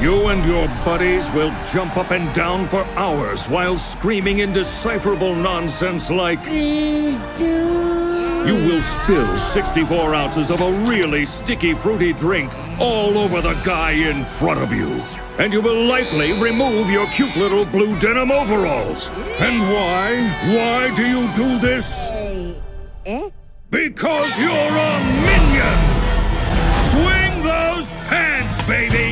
You and your buddies will jump up and down for hours while screaming indecipherable nonsense like. You will spill 64 ounces of a really sticky, fruity drink all over the guy in front of you. And you will likely remove your cute little blue denim overalls. And why? Why do you do this? Because you're a minion! Swing those pants, baby!